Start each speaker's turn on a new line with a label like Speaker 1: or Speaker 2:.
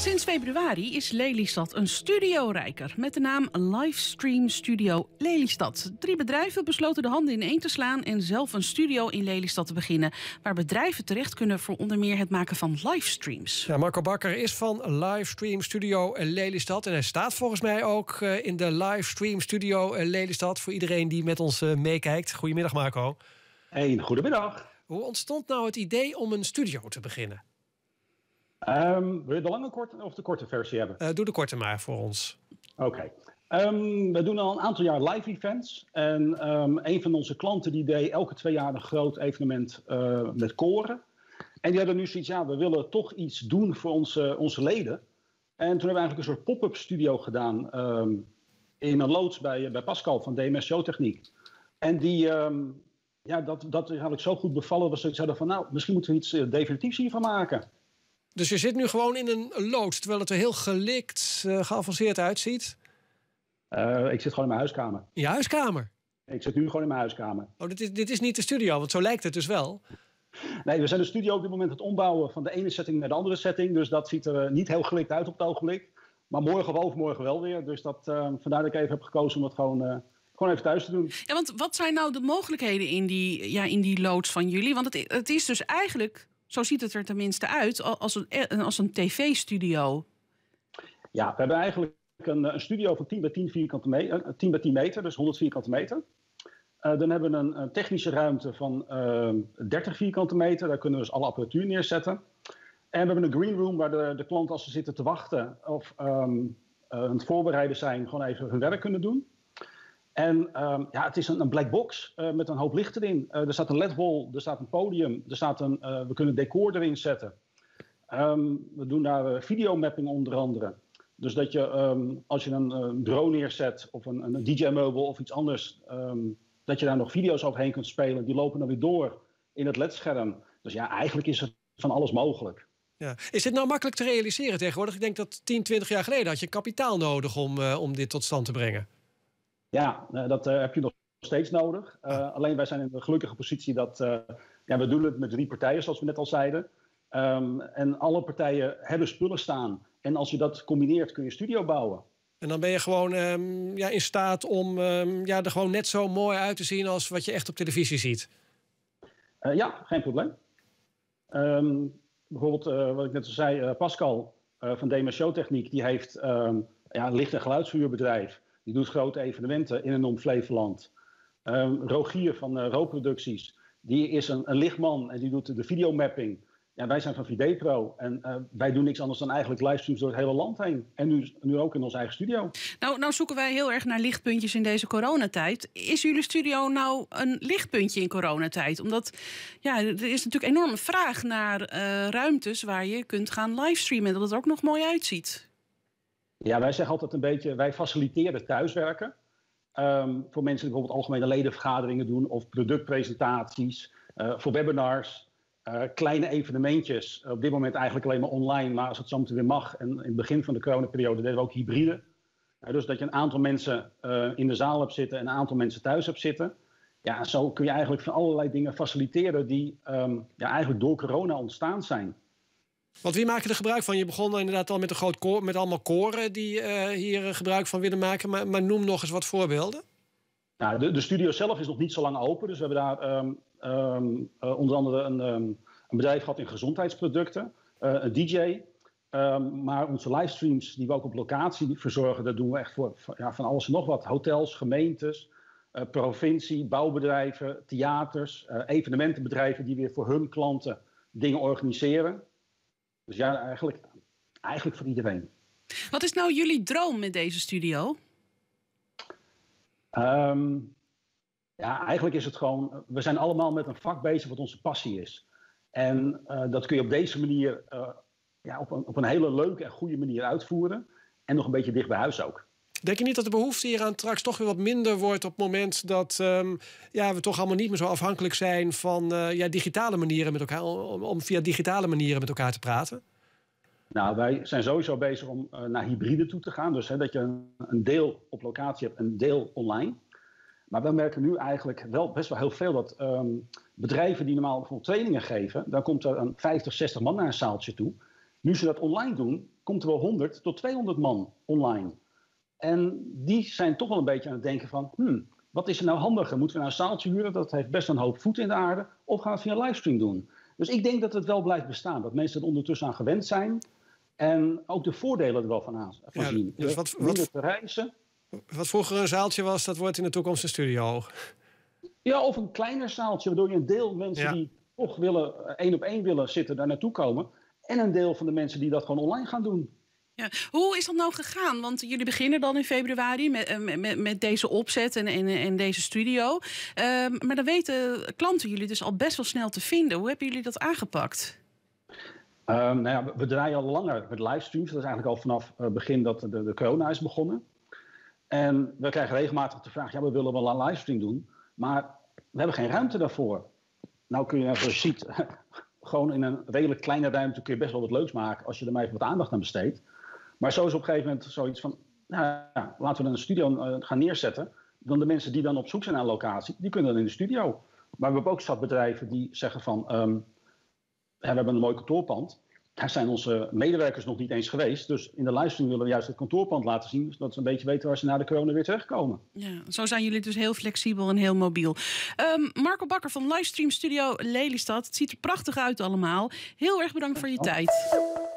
Speaker 1: Sinds februari is Lelystad een studio rijker met de naam Livestream Studio Lelystad. Drie bedrijven besloten de handen in één te slaan en zelf een studio in Lelystad te beginnen, waar bedrijven terecht kunnen voor onder meer het maken van livestreams.
Speaker 2: Ja, Marco Bakker is van Livestream Studio Lelystad en hij staat volgens mij ook eh, in de Livestream Studio Lelystad voor iedereen die met ons eh, meekijkt. Goedemiddag Marco.
Speaker 3: Hey, goedemiddag.
Speaker 2: Hoe ontstond nou het idee om een studio te beginnen?
Speaker 3: Um, wil je de lange korte of de korte versie hebben?
Speaker 2: Uh, doe de korte maar voor ons.
Speaker 3: Oké. Okay. Um, we doen al een aantal jaar live events. En um, een van onze klanten die deed elke twee jaar een groot evenement uh, met koren. En die hadden nu zoiets, ja, we willen toch iets doen voor onze, onze leden. En toen hebben we eigenlijk een soort pop-up studio gedaan in een loods bij, bij Pascal van DMS Showtechniek. En die, ja, dat, dat is eigenlijk zo goed bevallen dat ze zeiden van, nou, misschien moeten we iets uh, definitiefs hiervan maken.
Speaker 2: Dus je zit nu gewoon in een loods, terwijl het er heel gelikt, uh, geavanceerd uitziet?
Speaker 3: Uh, ik zit gewoon in mijn huiskamer.
Speaker 2: In je huiskamer?
Speaker 3: Ik zit nu gewoon in mijn huiskamer.
Speaker 2: Oh, dit is, dit is niet de studio, want zo lijkt het dus wel.
Speaker 3: Nee, we zijn de studio op dit moment het ombouwen van de ene setting naar de andere setting. Dus dat ziet er niet heel gelikt uit op het ogenblik. Maar morgen of overmorgen wel weer. Dus dat, uh, vandaar dat ik even heb gekozen om het gewoon, uh, gewoon even thuis te doen.
Speaker 1: Ja, want wat zijn nou de mogelijkheden in die, ja, in die loods van jullie? Want het, het is dus eigenlijk zo ziet het er tenminste uit als een, als een tv-studio.
Speaker 3: Ja, we hebben eigenlijk een, een, studio van 10 bij 10, vierkante meter, 10 bij 10 meter, dus 100 vierkante meter. Dan hebben we een, technische ruimte van uh, 30 vierkante meter. Daar kunnen we dus alle apparatuur neerzetten. En we hebben een green room waar de, de klanten als ze zitten te wachten of uh, aan het voorbereiden zijn, gewoon even hun werk kunnen doen. En um, ja, het is een, een black box uh, met een hoop licht erin. Uh, er staat een ledwall, er staat een podium, er staat een, uh, we kunnen decor erin zetten. Um, we doen daar videomapping onder andere. Dus dat je, um, als je een, een drone neerzet of een, een DJ-meubel of iets anders, dat je daar nog video's overheen kunt spelen. Die lopen dan weer door in het ledscherm. Dus ja, eigenlijk is er van alles mogelijk.
Speaker 2: Ja. Is dit nou makkelijk te realiseren tegenwoordig? Ik denk dat 10, 20 jaar geleden had je kapitaal nodig om, om dit tot stand te brengen.
Speaker 3: Ja, uh, dat uh, heb je nog steeds nodig. Uh, alleen wij zijn in de gelukkige positie dat ja, we doen het met drie partijen, zoals we net al zeiden. Um, en alle partijen hebben spullen staan. En als je dat combineert, kun je studio bouwen.
Speaker 2: En dan ben je gewoon um, ja, in staat om um, ja, er gewoon net zo mooi uit te zien als wat je echt op televisie ziet.
Speaker 3: ja, geen probleem. bijvoorbeeld, wat ik net al zei, Pascal van DMS Showtechniek, die heeft ja, een licht- en geluidsvuurbedrijf. Die doet grote evenementen in en om Flevoland. Um, Rogier van uh, Rookproducties, die is een, een, lichtman en die doet de videomapping. Ja, wij zijn van Videpro en uh, wij doen niks anders dan eigenlijk livestreams door het hele land heen. En nu, nu ook in ons eigen studio.
Speaker 1: Nou, nou zoeken wij heel erg naar lichtpuntjes in deze coronatijd. Is jullie studio nou een lichtpuntje in coronatijd? Omdat ja, er is natuurlijk enorme vraag naar uh, ruimtes waar je kunt gaan livestreamen. En dat het er ook nog mooi uitziet.
Speaker 3: Ja, wij zeggen altijd een beetje, wij faciliteren thuiswerken. Um, voor mensen die bijvoorbeeld algemene ledenvergaderingen doen of productpresentaties, uh, voor webinars, uh, kleine evenementjes. Op dit moment eigenlijk alleen maar online, maar als het meteen weer mag. En in het begin van de coronaperiode deden we ook hybride. Uh, dus dat je een aantal mensen in de zaal hebt zitten en een aantal mensen thuis hebt zitten. Ja, zo kun je eigenlijk van allerlei dingen faciliteren die um, ja, eigenlijk door corona ontstaan zijn.
Speaker 2: Want wie maken er gebruik van? Je begon inderdaad al met een groot koor, met allemaal koren die uh, hier gebruik van willen maken. Maar, maar, noem nog eens wat voorbeelden.
Speaker 3: Nou, de, de, studio zelf is nog niet zo lang open. Dus we hebben daar um, um, uh, onder andere een, um, een, bedrijf gehad in gezondheidsproducten, een DJ. maar onze livestreams die we ook op locatie verzorgen, dat doen we echt voor, voor ja, van alles en nog wat. Hotels, gemeentes, provincie, bouwbedrijven, theaters, evenementenbedrijven die weer voor hun klanten dingen organiseren. Dus ja, eigenlijk, eigenlijk voor iedereen.
Speaker 1: Wat is nou jullie droom met deze studio?
Speaker 3: Um, ja, eigenlijk is het gewoon, we zijn allemaal met een vak bezig wat onze passie is. En uh, dat kun je op deze manier, uh, ja, op een, op een hele leuke en goede manier uitvoeren. En nog een beetje dicht bij huis ook.
Speaker 2: Denk je niet dat de behoefte hieraan straks toch weer wat minder wordt op het moment dat um, ja, we toch allemaal niet meer zo afhankelijk zijn van uh, ja, digitale manieren met elkaar, om, via digitale manieren met elkaar te praten?
Speaker 3: Nou, wij zijn sowieso bezig om uh, naar hybride toe te gaan. Dus hè, dat je een, deel op locatie hebt en een deel online. Maar we merken nu eigenlijk wel best wel heel veel dat um, bedrijven die normaal bijvoorbeeld trainingen geven, dan komt er een 50, 60 man naar een zaaltje toe. Nu ze dat online doen, komt er wel 100 tot 200 man online. En die zijn toch wel een beetje aan het denken van, hmm, wat is er nou handiger? Moeten we nou een zaaltje huren? Dat heeft best een hoop voet in de aarde. Of gaan we het via livestream doen? Dus ik denk dat het wel blijft bestaan. Dat mensen er ondertussen aan gewend zijn. En ook de voordelen er wel van, aan, van zien. Dus wat, wat, te reizen.
Speaker 2: Wat vroeger een zaaltje was, dat wordt in de toekomst een studio.
Speaker 3: Ja, of een kleiner zaaltje, waardoor je een deel mensen die toch willen, eh, één op één willen zitten, daar naartoe komen. En een deel van de mensen die dat gewoon online gaan doen.
Speaker 1: Ja. Hoe is dat nou gegaan? Want jullie beginnen dan in februari met, eh, met, met deze opzet en, deze studio. Ehm, maar dan weten klanten jullie dus al best wel snel te vinden. Hoe hebben jullie dat aangepakt?
Speaker 3: Um, nou ja, we draaien al langer met livestreams. Dat is eigenlijk al vanaf het uh, begin dat de, de, corona is begonnen. En we krijgen regelmatig de vraag: ja, we willen wel een livestream doen, maar we hebben geen ruimte daarvoor. Nou kun je, zoals je ziet, gewoon in een redelijk kleine ruimte kun je best wel wat leuks maken als je er maar even wat aandacht aan besteedt. Maar zo is op een gegeven moment zoiets van, nou ja, laten we een studio uh, gaan neerzetten. Dan de mensen die dan op zoek zijn naar een locatie, die kunnen dan in de studio. Maar we hebben ook zat bedrijven die zeggen van, um, we hebben een mooi kantoorpand. Daar zijn onze medewerkers nog niet eens geweest. Dus in de livestream willen we juist het kantoorpand laten zien. Zodat ze een beetje weten waar ze na de corona weer terugkomen.
Speaker 1: Ja, zo zijn jullie dus heel flexibel en heel mobiel. Um, Marco Bakker van Livestream Studio Lelystad. Het ziet er prachtig uit allemaal. Heel erg bedankt voor je tijd.